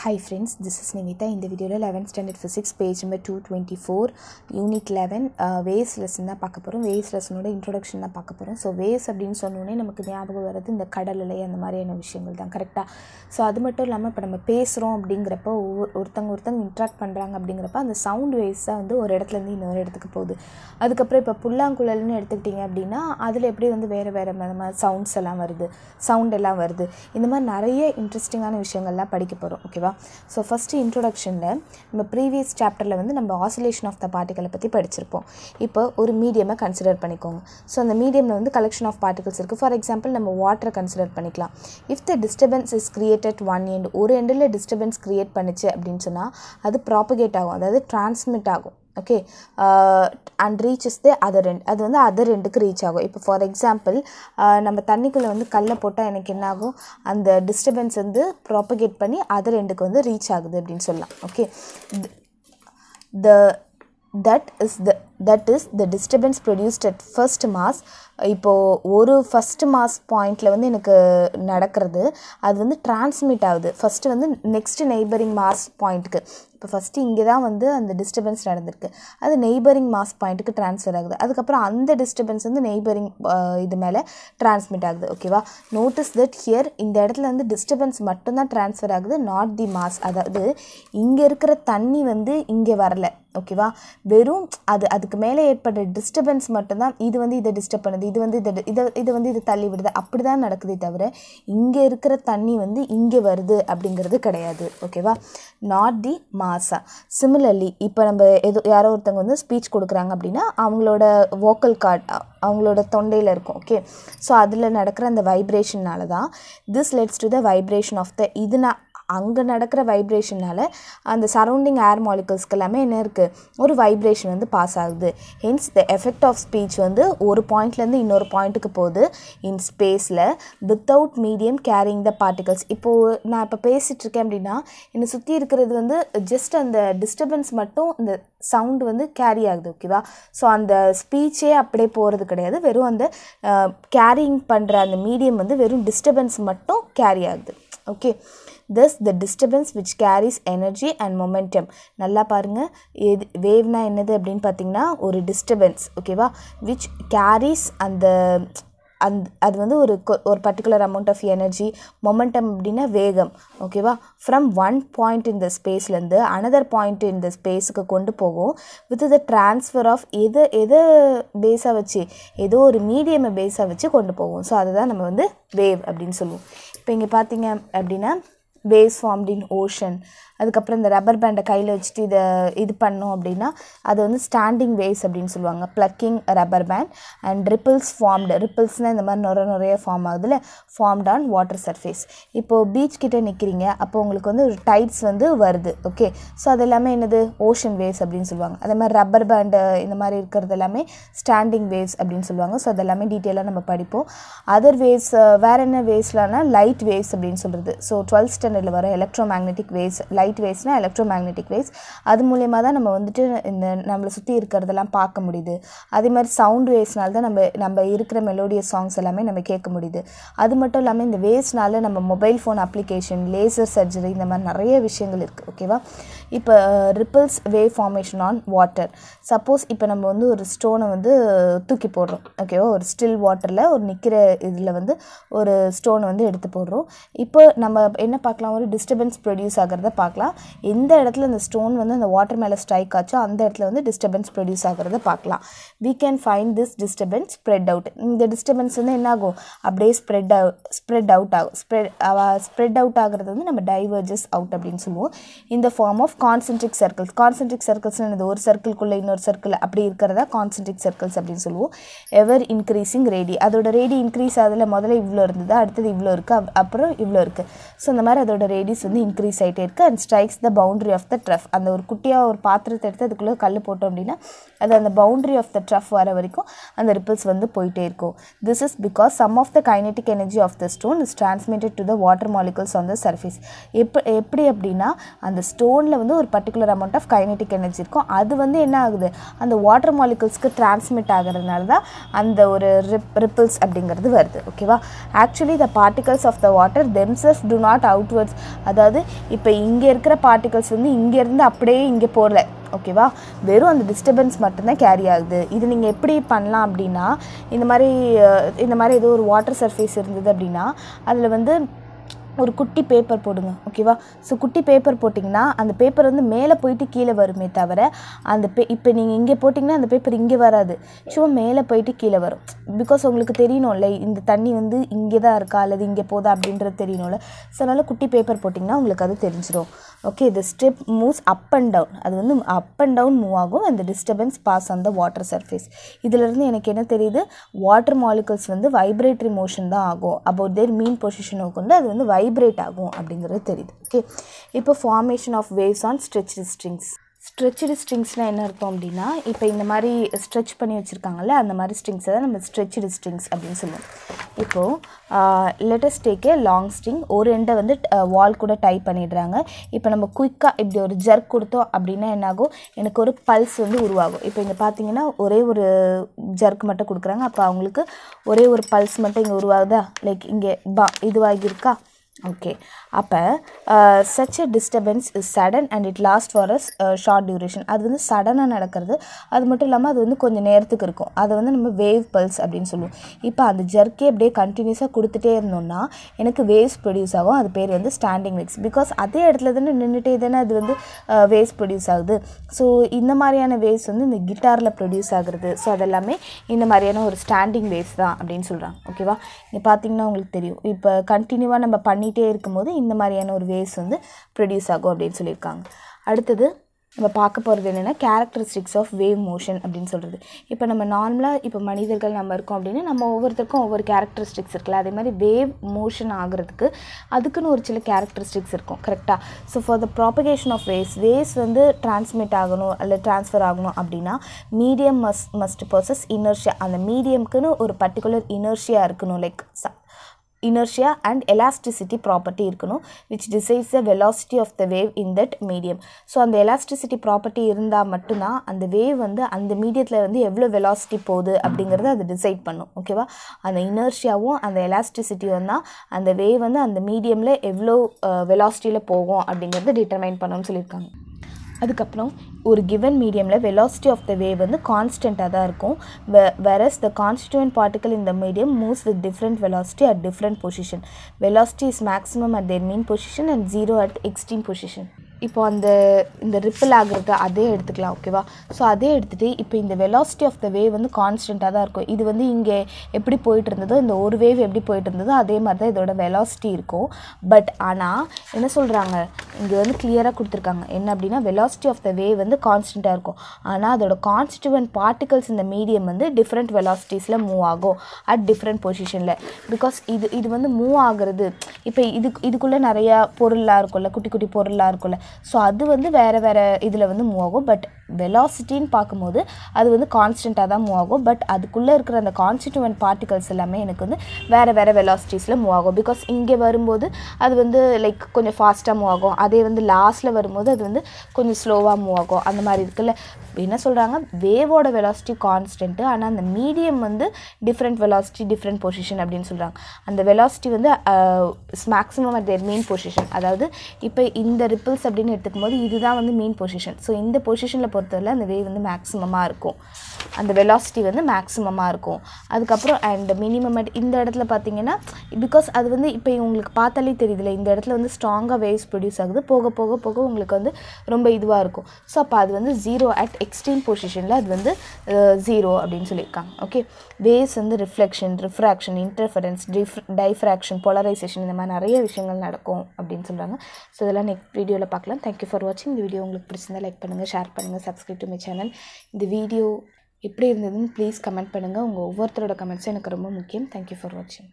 Hi friends this is Nivitha இந்த வீடியோவில் eleventh standard physics page number two twenty four unit eleven waves lesson தான் பார்க்க போகிறோம் ways லெசனோட introduction தான் பார்க்க போகிறோம் ஸோ வேஸ் அப்படின்னு சொன்னோன்னே நமக்கு ஞாபகம் வர்றது இந்த கடல் அலை அந்த மாதிரியான விஷயங்கள் தான் கரெக்டாக ஸோ அது மட்டும் இல்லாமல் இப்போ நம்ம பேசுகிறோம் அப்படிங்கிறப்ப ஒவ்வொரு ஒருத்தங்க ஒருத்தங்க இன்ட்ராக்ட் பண்ணுறாங்க அப்படிங்கிறப்ப அந்த சவுண்ட் வேஸாக வந்து ஒரு இடத்துலேருந்து இன்னொரு இடத்துக்கு போகுது. அதுக்கப்புறம் இப்போ புல்லாங்குழல்னு எடுத்துக்கிட்டிங்க அப்படின்னா அதில் எப்படி வந்து வேறு வேறு மாதிரி சவுண்ட்ஸ் எல்லாம் வருது? சவுண்ட் எல்லாம் வருது. இந்த மாதிரி நிறைய இன்ட்ரெஸ்டிங்கான விஷயங்கள்லாம் படிக்க போகிறோம் ஓகேவா ஸோ ஃபஸ்ட்டு இன்ட்ரொடக்ஷனில் நம்ம ப்ரீவியஸ் சாப்டரில் வந்து நம்ம ஆசிலேஷன் ஆஃப் த பார்ட்டிகளை பற்றி படிச்சிருப்போம். இப்போ ஒரு மீடியமை கன்சிடர் பண்ணிக்கோங்க. ஸோ அந்த மீடியமில் வந்து கலெக்ஷன் ஆஃப் பார்ட்டிகல்ஸ் இருக்குது ஃபார் எக்ஸாம்பிள் நம்ம வாட்டரை கன்சிடர் பண்ணிக்கலாம். If the disturbance is created one end ஒரு எண்டில் டிஸ்டர்பன்ஸ் க்ரியேட் பண்ணிச்சு அப்படின்னு சொன்னால் அது ப்ராப்பகேட் ஆகும். அதாவது டிரான்ஸ்மிட் ஆகும். Okay and reaches the other end அது வந்து அதர் எண்டுக்கு ரீச் ஆகும். இப்போ ஃபார் எக்ஸாம்பிள் uh, நம்ம தண்ணிக்குள்ளே வந்து கல்லை போட்டால் எனக்கு என்ன ஆகும்? அந்த டிஸ்டர்பன்ஸ் வந்து ப்ராப்பகேட் பண்ணி அதர் எண்டுக்கு வந்து ரீச் ஆகுது அப்படின்னு சொல்லலாம். Okay the that is the that is the disturbance produced at first mass இப்போது ஒரு ஃபஸ்ட் மாஸ் பாயிண்டில் வந்து எனக்கு நடக்கிறது அது வந்து டிரான்ஸ்மிட் ஆகுது. ஃபஸ்ட்டு வந்து நெக்ஸ்ட் நெய்பரிங் மாஸ் பாயிண்ட்டுக்கு இப்போ ஃபஸ்ட்டு இங்கே தான் வந்து அந்த டிஸ்டர்பன்ஸ் நடந்திருக்கு. அது நெய்பரிங் மாஸ் பாயிண்ட்டுக்கு ட்ரான்ஸ்ஃபர் ஆகுது. அதுக்கப்புறம் அந்த டிஸ்டர்பன்ஸ் வந்து நெய்பரிங் இது மேலே ட்ரான்ஸ்மிட் ஆகுது. ஓகேவா நோட்டீஸ் தட் ஹியர் இந்த இடத்துல வந்து டிஸ்டர்பன்ஸ் மட்டும்தான் ட்ரான்ஸ்ஃபர் ஆகுது. நாட் தி மாஸ் அதாவது இங்கே இருக்கிற தண்ணி வந்து இங்கே வரல. ஓகேவா வெறும் அது அதுக்கு மேலே ஏற்படுற டிஸ்டர்பன்ஸ் மட்டும்தான் இது வந்து இதை டிஸ்டர்ப் பண்ணுது. இது வந்து இதை இதை இது வந்து இதை தள்ளி விடுது. அப்படி தான் நடக்குதே தவிர இங்கே இருக்கிற தண்ணி வந்து இங்கே வருது அப்படிங்கிறது கிடையாது. ஓகேவா நாட் தி மாசா சிமிலர்லி இப்போ நம்ம எது யாரோ ஒருத்தவங்க வந்து ஸ்பீச் கொடுக்குறாங்க அப்படின்னா அவங்களோட வோக்கல் கார்ட் அவங்களோட தொண்டையில் இருக்கும் ஓகே ஸோ அதில் நடக்கிற அந்த வைப்ரேஷன்னால தான் this leads to the vibration of the இதுனா அங்கே நடக்கிற வைப்ரேஷனால் அந்த சரௌண்டிங் ஏர் மாலிகல்ஸ்க்கு எல்லாமே என்ன இருக்குது ஒரு வைப்ரேஷன் வந்து பாஸ் ஆகுது. Hence the effect of speech வந்து ஒரு பாயிண்ட்லேருந்து இன்னொரு பாயிண்ட்டுக்கு போகுது. இன் ஸ்பேஸில் without medium carrying the particles இப்போது நான் இப்போ பேசிகிட்ருக்கேன் அப்படின்னா என்னை சுற்றி இருக்கிறது வந்து ஜஸ்ட் அந்த டிஸ்டர்பன்ஸ் மட்டும் இந்த சவுண்டு வந்து கேரி ஆகுது ஓகேவா ஸோ அந்த ஸ்பீச்சே அப்படியே போகிறது கிடையாது. வெறும் அந்த கேரிங் பண்ணுற அந்த மீடியம் வந்து வெறும் டிஸ்டர்பன்ஸ் மட்டும் கேரி ஆகுது okay thus the disturbance which carries energy and momentum நல்லா பாருங்கள் எது வேவ்னா என்னது அப்படின்னு பார்த்தீங்கன்னா ஒரு டிஸ்டர்பன்ஸ் ஓகேவா விச் கேரிஸ் அந்த அந் அது வந்து ஒரு ஒரு particular amount of energy momentum அப்படின்னா வேகம் ஓகேவா ஃப்ரம் ஒன் பாயிண்ட் இந்த ஸ்பேஸ்லேருந்து அனதர் பாயிண்ட் இந்த ஸ்பேஸுக்கு கொண்டு போகும். வித் த ட்ரான்ஸ்ஃபர் ஆஃப் எது எதை பேஸாக வச்சு ஏதோ ஒரு மீடியமை பேஸாக வச்சு கொண்டு போகும். ஸோ அதை தான் நம்ம வந்து வேவ் அப்படின்னு சொல்லுவோம். இப்போ இங்கே பார்த்தீங்க அப்படின்னா வேவ்ஸ் ஃபார்ம்ட் இன் ஓஷன் அதுக்கப்புறம் இந்த ரப்பர் பேண்டை கையில் வச்சுட்டு இதை இது பண்ணோம் அப்படின்னா அது வந்து ஸ்டாண்டிங் வேவ்ஸ் அப்படின்னு சொல்லுவாங்க. Plucking rubber band and ripples formed ரிப்பிள்ஸ்னால் இந்த மாதிரி நுர நிறைய ஃபார்ம் ஆகுதுல ஃபார்ம்ட் ஆன் வாட்டர் சர்ஃபேஸ் இப்போது பீச் கிட்டே நிற்கிறீங்க அப்போ உங்களுக்கு வந்து ஒரு டைட்ஸ் வந்து வருது ஓகே ஸோ அது எல்லாமே என்னது? ஓஷன் வேவ்ஸ் அப்படின்னு சொல்லுவாங்க. அதே மாதிரி ரப்பர் பேண்டு இந்த மாதிரி இருக்கிறது எல்லாமே ஸ்டாண்டிங் வேவ்ஸ் அப்படின்னு சொல்லுவாங்க. ஸோ அதெல்லாமே டீட்டெயிலாக நம்ம படிப்போம். அதர் வேவ்ஸ் வேறு என்ன வேவ்ஸ்லாம்னா லைட் வேவ்ஸ் அப்படின்னு சொல்கிறது ஸோ டுவெல்த் ஸ்டாண்டர்டில் வர எலக்ட்ரோ மேக்னெட்டிக் வேவ்ஸ் லைட் வேவ்ஸ்னால் எலக்ட்ரோ மேக்னெட்டிக் வேவ்ஸ் அது மூலயமா தான் நம்ம வந்துட்டு இந்த நம்மளை சுற்றி இருக்கிறதெல்லாம் பார்க்க முடியுது. அதே மாதிரி சவுண்ட் வேவ்ஸ்னால தான் நம்ம நம்ம இருக்கிற மெலோடியஸ் சாங்ஸ் எல்லாமே நம்ம கேட்க முடியுது. அது மட்டும் இல்லாமல் இந்த வேவ்ஸ்னால நம்ம mobile phone application laser surgery இந்த மாதிரி நிறைய விஷயங்கள் இருக்குது ஓகேவா இப்போ ripples wave formation on water suppose இப்போ நம்ம வந்து ஒரு ஸ்டோனை வந்து தூக்கி போடுறோம் ஓகேவா ஒரு ஸ்டில் வாட்டரில் ஒரு நிற்கிற இதில் வந்து ஒரு ஸ்டோனை வந்து எடுத்து போடுறோம். இப்போ நம்ம என்ன பார்க்கலாம்? ஒரு டிஸ்டர்பன்ஸ் ப்ரொடியூஸ் ஆகிறத பார்க்கலாம். எந்த இடத்துல இந்த ஸ்டோன் வந்து அந்த வாட்டர் மேலே ஸ்ட்ரைக் ஆச்சோ அந்த இடத்துல வந்து டிஸ்டர்பன்ஸ் ப்ரொடியூஸ் ஆகிறத பார்க்கலாம். We can find this disturbance spread out இந்த டிஸ்டர்பன்ஸ் வந்து என்ன ஆகும் அப்படியே ஸ்ப்ரெட் அவுட் ஸ்ப்ரெட் அவுட் ஆகும். ஸ்ப்ரெட் ஸ்ப்ரெட் அவுட் ஆகிறது வந்து நம்ம டைவர்ஜஸ் அவுட் அப்படின்னு சொல்லுவோம். இந்த form of concentric circles concentric circles என்னது? ஒரு சர்க்கிள்குள்ளே இன்னொரு சர்க்கிள் அப்படி இருக்கிறதா? கான்சென்ட்ரிக் சர்க்கிள்ஸ் அப்படின்னு சொல்லுவோம். எவர் இன்க்ரீஸிங் ரேடி அதோட ரேடி இன்க்ரீஸ் ஆகுதுல முதல்ல இவ்வளோ இருந்தது? அடுத்தது இவ்வளோ இருக்குது அப்புறம் இவ்வளோ இருக்குது ஸோ இந்த மாதிரி அதோட ரேடிஸ் வந்து இன்க்ரீஸ் ஆகிட்டே இருக்குது and strikes the boundary of the trough அந்த ஒரு குட்டியாக ஒரு பாத்திரத்தை எடுத்து அதுக்குள்ளே கல் போட்டோம் அப்படின்னா அது அந்த பவுண்ட்ரி ஆஃப் த ட்ரஃப் வர வரைக்கும் அந்த ரிப்பிள்ஸ் வந்து போயிட்டே இருக்கும். This is because some of the kinetic energy of the stone is transmitted to the water molecules on the surface எப்போ எப்படி அப்படின்னா அந்த ஸ்டோனில் வந்து ஒரு particular amount of kinetic energy இருக்கும். அது வந்து என்ன ஆகுது? அந்த வாட்டர் மாலிகல்ஸ்க்கு டிரான்ஸ்மிட் ஆகிறதுனால தான் அந்த ஒரு ரிப் ரிப்பிள்ஸ் அப்படிங்கிறது வருது. ஓகேவா actually the particles of the water themself do not outwards அதாவது இப்போ இங்கே இருக்கிற பார்ட்டிகல்ஸ் வந்து இங்கேருந்து அப்படியே இங்கே போகல. ஓகேவா வெறும் அந்த டிஸ்டர்பன்ஸ் மட்டும்தான் கேரி ஆகுது. இது நீங்கள் எப்படி பண்ணலாம் அப்படின்னா இந்த மாதிரி இந்த மாதிரி ஏதோ ஒரு வாட்டர் சர்ஃபேஸ் இருந்தது அப்படின்னா அதில் வந்து ஒரு குட்டி பேப்பர் போடுங்க ஓகேவா ஸோ குட்டி பேப்பர் போட்டிங்கன்னா அந்த பேப்பர் வந்து மேலே போயிட்டு கீழே வருமே தவிர அந்த பே இப்போ நீங்கள் இங்கே போட்டிங்கன்னா அந்த பேப்பர் இங்கே வராது. சும்மா மேலே போயிட்டு கீழே வரும். பிகாஸ் உங்களுக்கு தெரியணும்ல இந்த தண்ணி வந்து இங்கே தான் இருக்கா அல்லது இங்கே போதா அப்படின்றது தெரியணும்ல. ஸோ அதனால் குட்டி பேப்பர் போட்டிங்கன்னா உங்களுக்கு அது தெரிஞ்சிடும் okay the step moves up and down அது வந்து அப் அண்ட் டவுன் மூவ் ஆகும் அந்த disturbance pass on the water surface இதிலிருந்து எனக்கு என்ன தெரியுது? வாட்டர் மாலிகல்ஸ் வந்து வைப்ரேட்டரி மோஷன் தான் ஆகும். அபவுட் தேர் மீன் பொசிஷனை கொண்டு அது வந்து வைப்ரேட் ஆகும் அப்படிங்கிறது தெரியுது. ஓகே இப்போ formation of waves on stretch strings stretch ஸ்ட்ரிங்ஸ்னால் என்ன இருக்கும் அப்படின்னா இப்போ இந்த மாதிரி ஸ்ட்ரெச் பண்ணி வச்சுருக்காங்கல்ல அந்த மாதிரி ஸ்ட்ரிங்ஸை தான் நம்ம ஸ்ட்ரெச்சு ஸ்ட்ரிங்ஸ் அப்படின்னு சொல்லுவோம். இப்போது let us take a long string ஒரு எண்டை வந்து வால் கூட டைப் பண்ணிடுறாங்க. இப்போ நம்ம குயிக்காக இப்படி ஒரு ஜர்க் கொடுத்தோம் அப்படின்னா என்னாகும்? எனக்கு ஒரு பல்ஸ் வந்து உருவாகும். இப்போ இங்கே பார்த்தீங்கன்னா ஒரே ஒரு ஜர்க் மட்டும் கொடுக்குறாங்க. அப்போ அவங்களுக்கு ஒரே ஒரு பல்ஸ் மட்டும் இங்கே உருவாகுதா? லைக் இங்கே பா இதுவாகியிருக்கா? ஓகே அப்போ such a disturbance is sudden and it last for as short duration அது வந்து சடனாக நடக்கிறது. அது மட்டும் இல்லாமல் அது வந்து கொஞ்சம் நேரத்துக்கு இருக்கும். அதை வந்து நம்ம வேவ் பல்ஸ் அப்படின்னு சொல்லுவோம். இப்போ அந்த ஜர்க்கே அப்படியே கண்டினியூஸாக கொடுத்துட்டே இருந்தோம்னா எனக்கு வேவ்ஸ் ப்ரொடியூஸ் ஆகும். அது பேர் வந்து ஸ்டாண்டிங் வேவ்ஸ் பிகாஸ் அதே இடத்துல தானே நின்றுட்டே தானே அது வந்து uh, வேவ்ஸ் ப்ரொடியூஸ் ஆகுது. ஸோ இந்த மாதிரியான வேவ்ஸ் வந்து இந்த கிட்டாரில் ப்ரொடியூஸ் ஆகுறது. ஸோ அதெல்லாமே இந்த மாதிரியான ஒரு ஸ்டாண்டிங் வேவ்ஸ் தான் அப்படின்னு சொல்கிறாங்க ஓகேவா இங்கே பார்த்தீங்கன்னா உங்களுக்கு தெரியும். இப்போ கண்டினியூவாக நம்ம பண்ணி பண்ணிகிட்டே இருக்கும்போது இந்த மாதிரியான ஒரு வேஸ் வந்து ப்ரொடியூஸ் ஆகும் அப்படின்னு சொல்லியிருக்காங்க. அடுத்தது நம்ம பார்க்க போகிறது என்னென்னா கேரக்டரிஸ்டிக்ஸ் ஆஃப் வேவ் மோஷன் அப்படின்னு சொல்கிறது இப்போ நம்ம நார்மலாக இப்போ மனிதர்கள் நம்ம இருக்கோம் அப்படின்னா நம்ம ஒவ்வொருத்தருக்கும் ஒவ்வொரு கேரக்டரிஸ்டிக்ஸ் இருக்குல்ல. அதே மாதிரி வேவ் மோஷன் ஆகிறதுக்கு அதுக்குன்னு ஒரு சில கேரக்டரிஸ்டிக்ஸ் இருக்கும். கரெக்டாக so for the propagation of waves waves வந்து டிரான்ஸ்மிட் ஆகணும் அல்லது ட்ரான்ஸ்ஃபர் ஆகணும் அப்படின்னா medium must must possess inertia அந்த மீடியம்க்குன்னு ஒரு பர்டிகுலர் இனர்ஷியா இருக்கணும் like inertia and elasticity property இருக்கணும் which decides the velocity of the wave in that medium. So அந்த elasticity property இருந்தால் மட்டும்தான் அந்த வேவ் வந்து அந்த மீடியத்தில் வந்து எவ்வளோ வெலாசிட்டி போகுது அப்படிங்கிறத அது டிசைட் பண்ணும். ஓகேவா அந்த இனர்ஷியாவும் அந்த எலாஸ்டிசிட்டியும் தான் அந்த வேவ் வந்து அந்த மீடியமில் எவ்வளோ வெலாசிட்டியில் போகும் அப்படிங்கிறத டிட்டர்மைன் பண்ணணும்னு சொல்லியிருக்காங்க. அதுக்கப்புறம் ஒரு கிவன் மீடியமில் வெலாசிட்டி ஆஃப் த வேவ் வந்து கான்ஸ்டண்ட்டாக தான் இருக்கும். வெ வெரஸ் த கான்ஸ்டியூவன்ட் பார்ட்டிகல் இந்த medium moves with different velocity at different position velocity is maximum at their mean position and zero at extreme position இப்போ அந்த இந்த ரிப்பிள் ஆகிறது அதே எடுத்துக்கலாம் ஓகேவா ஸோ அதே எடுத்துகிட்டு இப்போ இந்த வெலாசிட்டி ஆஃப் த வேவ் வந்து கான்ஸ்டண்ட்டாக தான் இருக்கும். இது வந்து இங்கே எப்படி போயிட்டு இருந்ததோ இந்த ஒரு வேவ் எப்படி போயிட்டு இருந்ததோ அதே மாதிரி தான் இதோட வெலாசிட்டி இருக்கும். பட் ஆனால் என்ன சொல்கிறாங்க இங்கே வந்து கிளியராக கொடுத்துருக்காங்க. என்ன அப்படின்னா வெலாசிட்டி ஆஃப் த வேவ் வந்து கான்ஸ்டண்ட்டாக இருக்கும். ஆனால் அதோட கான்ஸ்டியூவன்ட் பார்ட்டிகல்ஸ் இந்த மீடியம் வந்து டிஃப்ரெண்ட் வெலாசிட்டிஸில் மூவ் ஆகும் அட் டிஃப்ரெண்ட் பொசிஷனில் பிகாஸ் இது இது வந்து மூவ் ஆகுறது இப்போ இதுக்கு இதுக்குள்ளே நிறையா பொருளாக இருக்கும்ல குட்டி குட்டி பொருளாக இருக்கும்ல ஸோ அது வந்து வேறு வேறு இதில் வந்து மூவ் ஆகும். பட் வெலாசிட்டின்னு பார்க்கும்போது அது வந்து கான்ஸ்டண்ட்டாக தான் மூவ் ஆகும். பட் அதுக்குள்ளே இருக்கிற அந்த கான்ஸ்டியூவன்ட் பார்ட்டிகல்ஸ் எல்லாமே எனக்கு வந்து வேறு வேறு வெலாசிட்டிஸில் மூவ் ஆகும். பிகாஸ் இங்கே வரும்போது அது வந்து லைக் கொஞ்சம் ஃபாஸ்ட்டாக மூவ் ஆகும். அதே வந்து லாஸ்ட்டில் வரும்போது அது வந்து கொஞ்சம் ஸ்லோவாக மூவ் ஆகும். அந்த மாதிரி இருக்குல்ல? என்ன சொல்கிறாங்க வேவோட வெலாசிட்டி கான்ஸ்டன்ட்டு ஆனால் அந்த மீடியம் வந்து டிஃப்ரெண்ட் வெலாசிட்டி டிஃப்ரெண்ட் பொசிஷன் அப்படின்னு சொல்கிறாங்க அந்த வெலாசிட்டி வந்து maximum at their main position அதாவது இப்போ இந்த ரிப்பிள்ஸ் அப்படின்னு எடுத்துக்கும் போது இதுதான் வந்து மெயின் பொசிஷன் ஸோ இந்த பொசிஷனில் பொறுத்தவரை அந்த வேவ் வந்து மேக்ஸிமமாக இருக்கும். அந்த வெலாசிட்டி வந்து மேக்ஸிமமாக இருக்கும். அதுக்கப்புறம் அண்ட் மினிமம் இந்த இடத்துல பார்த்தீங்கன்னா பிகாஸ் அது வந்து இப்போ உங்களுக்கு பார்த்தாலே தெரியுதுல இந்த இடத்துல வந்து ஸ்ட்ராங்காக வேவ்ஸ் ப்ரொடியூஸ் ஆகுது. போக போக போக உங்களுக்கு வந்து ரொம்ப இதுவாக இருக்கும். ஸோ அப்போ அது வந்து ஜீரோ அட் எக்ஸ்ட்ரீம் பொசிஷனில் அது வந்து ஜீரோ அப்படின்னு சொல்லியிருக்காங்க. ஓகே வேவ்ஸ் வந்து reflection refraction interference diff diffraction polarisation இந்த மாதிரி நிறைய விஷயங்கள் நடக்கும் அப்படின்னு சொல்கிறாங்க ஸோ இதெல்லாம் நெக்ஸ்ட் வீடியோவில் பார்க்கலாம். தேங்க்யூ ஃபார் வாட்சிங் இந்த வீடியோ உங்களுக்கு பிடிச்சிருந்தா லைக் பண்ணுங்கள் ஷேர் பண்ணுங்கள் சப்ஸ்கிரைப் டு மை சேனல் இந்த வீடியோ எப்படி இருந்ததுன்னு ப்ளீஸ் கமெண்ட் பண்ணுங்கள் உங்கள் ஒவ்வொருத்தரோட கமெண்ட்ஸும் எனக்கு ரொம்ப முக்கியம். தேங்க்யூ ஃபார் வாட்சிங்